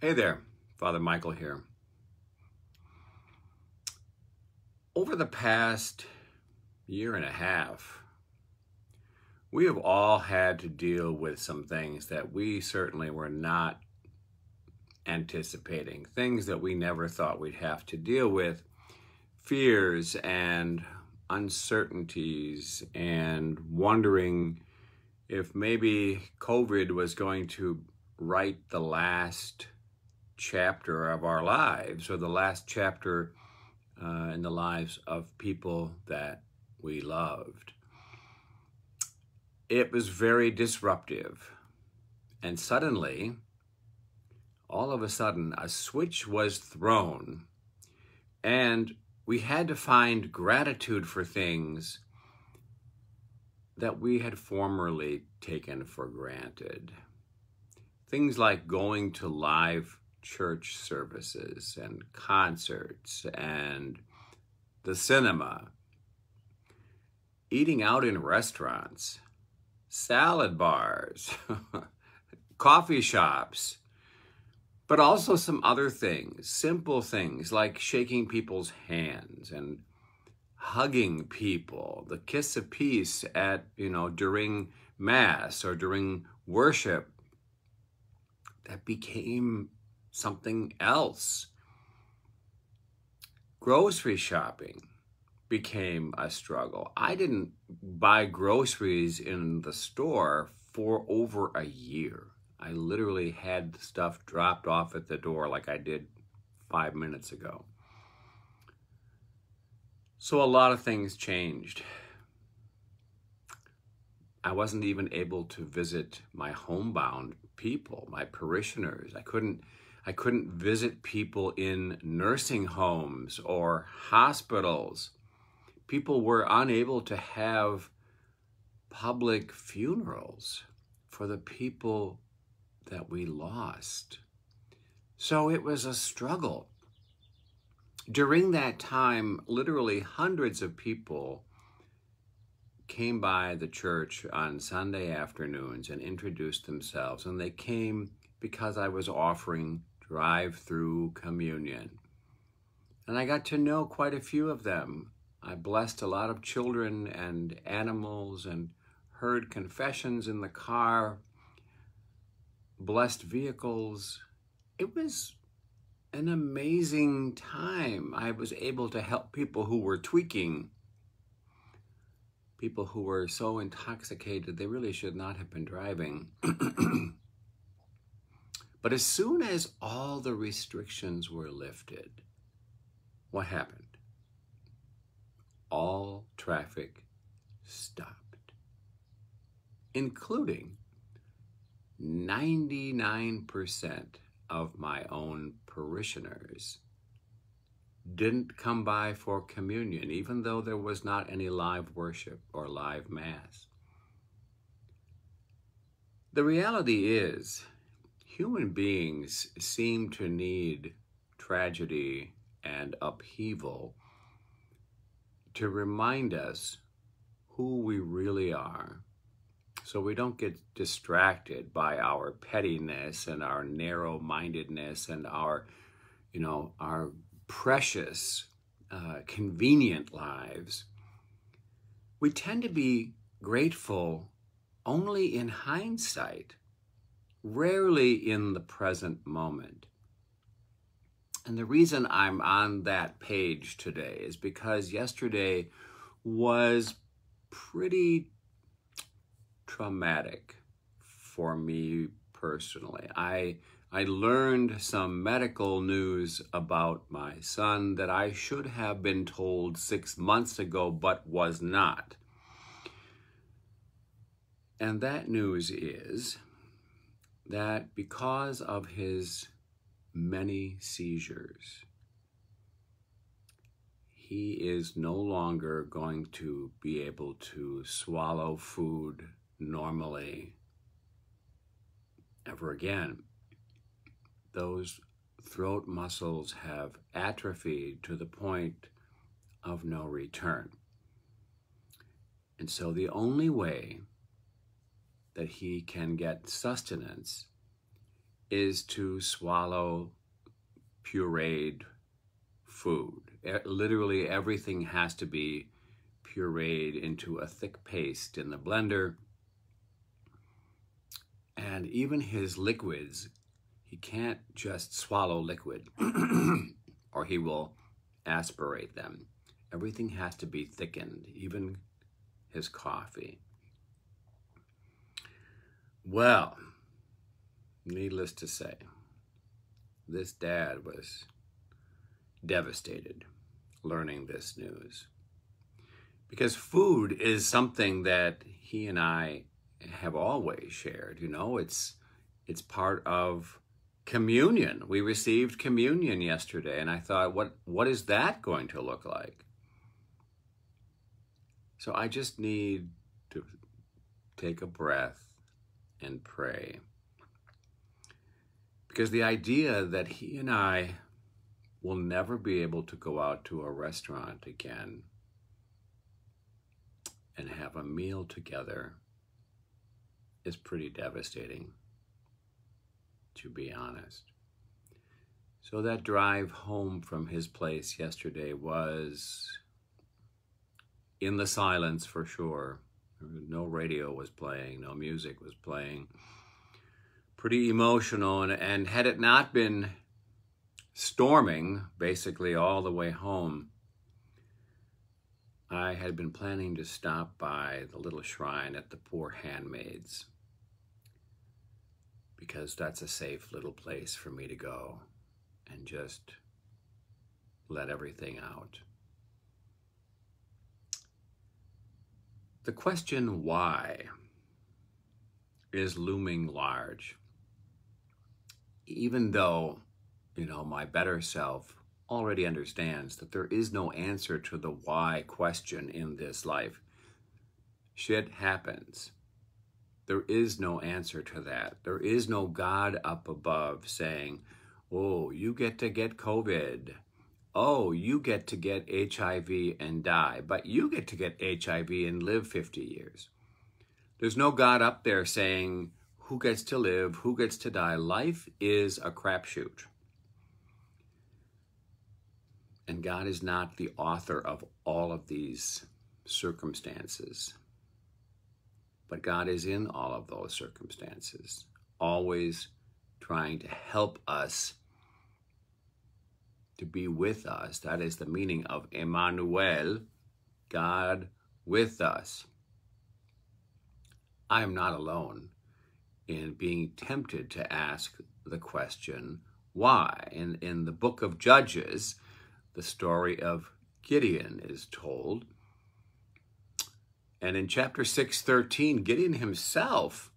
Hey there, Father Michael here. Over the past year and a half, we have all had to deal with some things that we certainly were not anticipating, things that we never thought we'd have to deal with, fears and uncertainties, and wondering if maybe COVID was going to write the last chapter of our lives or the last chapter uh, in the lives of people that we loved. It was very disruptive. And suddenly, all of a sudden, a switch was thrown, and we had to find gratitude for things that we had formerly taken for granted. Things like going to live church services and concerts and the cinema, eating out in restaurants, salad bars, coffee shops, but also some other things, simple things like shaking people's hands and hugging people, the kiss of peace at, you know, during mass or during worship. That became something else. Grocery shopping became a struggle. I didn't buy groceries in the store for over a year. I literally had stuff dropped off at the door like I did five minutes ago. So a lot of things changed. I wasn't even able to visit my homebound people, my parishioners. I couldn't I couldn't visit people in nursing homes or hospitals. People were unable to have public funerals for the people that we lost. So it was a struggle. During that time, literally hundreds of people came by the church on Sunday afternoons and introduced themselves, and they came because I was offering drive through communion. And I got to know quite a few of them. I blessed a lot of children and animals and heard confessions in the car, blessed vehicles. It was an amazing time. I was able to help people who were tweaking, people who were so intoxicated they really should not have been driving. But as soon as all the restrictions were lifted, what happened? All traffic stopped, including 99% of my own parishioners didn't come by for communion, even though there was not any live worship or live mass. The reality is, human beings seem to need tragedy and upheaval to remind us who we really are. So we don't get distracted by our pettiness and our narrow-mindedness and our you know our precious uh, convenient lives. We tend to be grateful only in hindsight rarely in the present moment. And the reason I'm on that page today is because yesterday was pretty traumatic for me personally. I I learned some medical news about my son that I should have been told 6 months ago but was not. And that news is that because of his many seizures, he is no longer going to be able to swallow food normally ever again. Those throat muscles have atrophied to the point of no return. And so the only way that he can get sustenance is to swallow pureed food. Literally everything has to be pureed into a thick paste in the blender. And even his liquids, he can't just swallow liquid or he will aspirate them. Everything has to be thickened, even his coffee. Well, needless to say, this dad was devastated learning this news. Because food is something that he and I have always shared, you know, it's it's part of communion. We received communion yesterday and I thought what what is that going to look like? So I just need to take a breath and pray. Because the idea that he and I will never be able to go out to a restaurant again and have a meal together is pretty devastating, to be honest. So that drive home from his place yesterday was in the silence for sure. No radio was playing, no music was playing. Pretty emotional, and, and had it not been storming basically all the way home, I had been planning to stop by the little shrine at the Poor Handmaids because that's a safe little place for me to go and just let everything out. The question why is looming large. Even though you know, my better self already understands that there is no answer to the why question in this life. Shit happens. There is no answer to that. There is no God up above saying, oh, you get to get COVID. Oh, you get to get HIV and die, but you get to get HIV and live 50 years. There's no God up there saying who gets to live, who gets to die. Life is a crapshoot. And God is not the author of all of these circumstances. But God is in all of those circumstances, always trying to help us to be with us. That is the meaning of Emmanuel, God with us. I am not alone in being tempted to ask the question, why? In, in the book of Judges, the story of Gideon is told. And in chapter 6:13, Gideon himself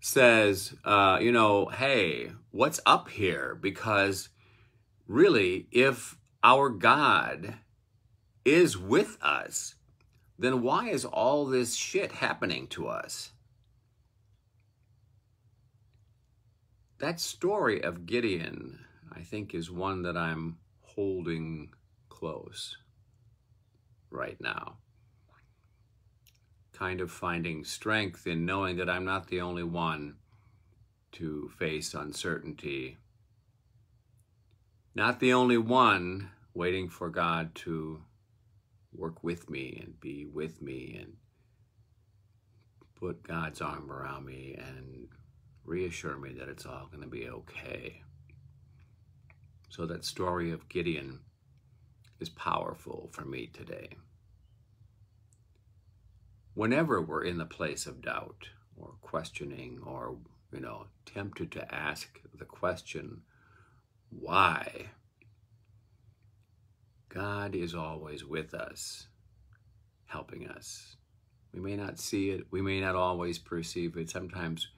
says, uh, you know, hey, what's up here? Because really, if our God is with us, then why is all this shit happening to us? That story of Gideon, I think, is one that I'm holding close right now. Kind of finding strength in knowing that I'm not the only one to face uncertainty. Not the only one waiting for God to work with me and be with me and put God's arm around me and reassure me that it's all going to be okay. So that story of Gideon is powerful for me today. Whenever we're in the place of doubt or questioning or, you know, tempted to ask the question, why? God is always with us, helping us. We may not see it, we may not always perceive it. Sometimes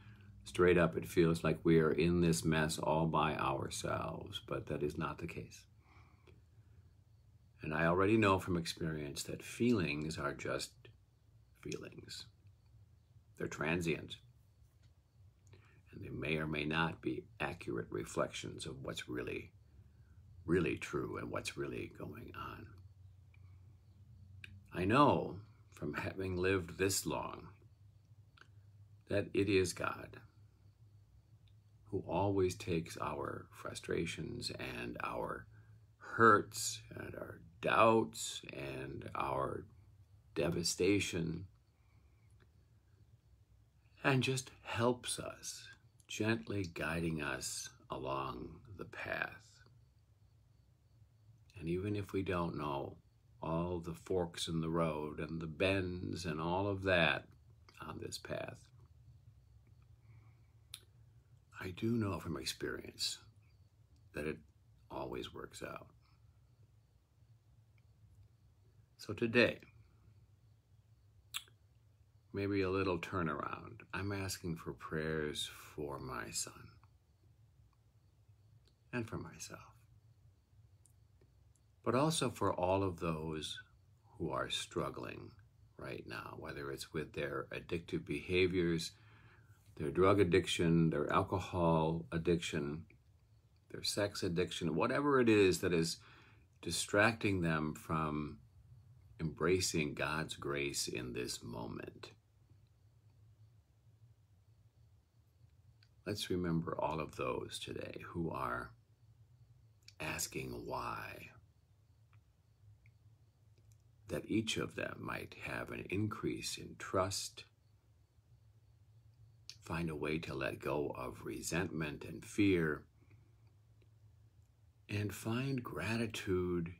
Straight up, it feels like we are in this mess all by ourselves, but that is not the case. And I already know from experience that feelings are just feelings. They're transient. And they may or may not be accurate reflections of what's really, really true and what's really going on. I know from having lived this long that it is God who always takes our frustrations and our hurts and our doubts and our devastation and just helps us, gently guiding us along the path. And even if we don't know all the forks in the road and the bends and all of that on this path, I do know from experience that it always works out. So today, maybe a little turnaround. I'm asking for prayers for my son and for myself, but also for all of those who are struggling right now, whether it's with their addictive behaviors, their drug addiction, their alcohol addiction, their sex addiction, whatever it is that is distracting them from embracing God's grace in this moment. Let's remember all of those today who are asking why. That each of them might have an increase in trust, find a way to let go of resentment and fear, and find gratitude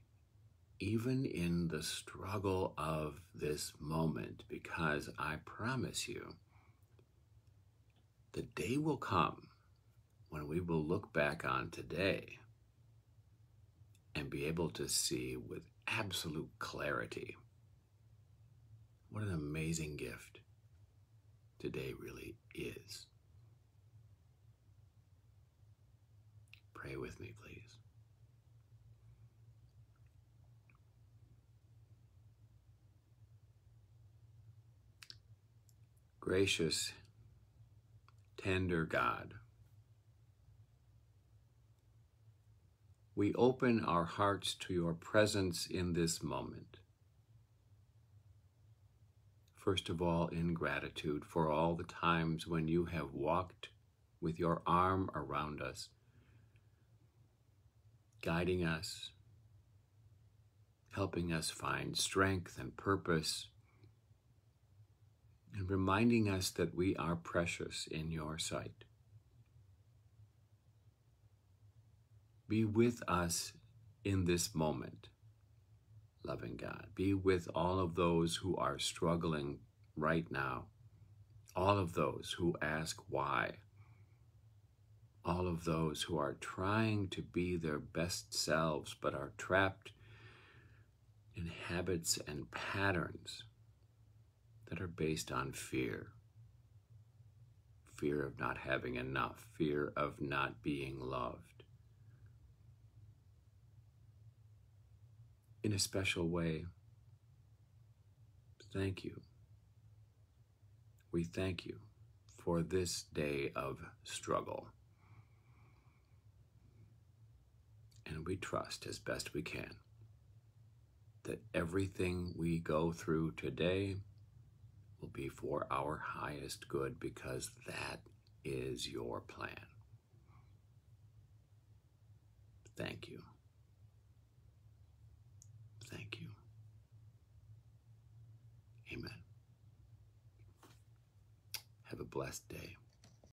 even in the struggle of this moment, because I promise you, the day will come when we will look back on today and be able to see with absolute clarity what an amazing gift today really is. Pray with me, please. Gracious, tender God, we open our hearts to your presence in this moment. First of all, in gratitude for all the times when you have walked with your arm around us, guiding us, helping us find strength and purpose reminding us that we are precious in your sight. Be with us in this moment, loving God. Be with all of those who are struggling right now, all of those who ask why, all of those who are trying to be their best selves but are trapped in habits and patterns that are based on fear fear of not having enough, fear of not being loved. In a special way, thank you. We thank you for this day of struggle. And we trust as best we can that everything we go through today will be for our highest good because that is your plan. Thank you. Thank you. Amen. Have a blessed day.